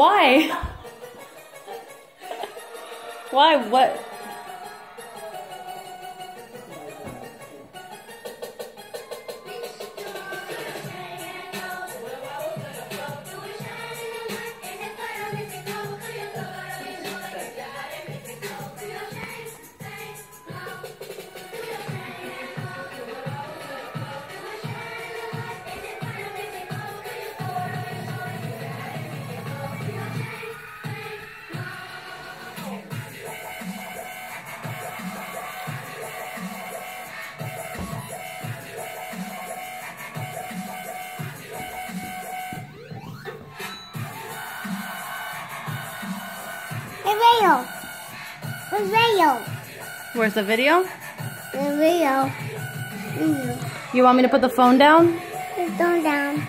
Why? Why? What? Video. The video. Where's the video? The video. You want me to put the phone down? It's going down.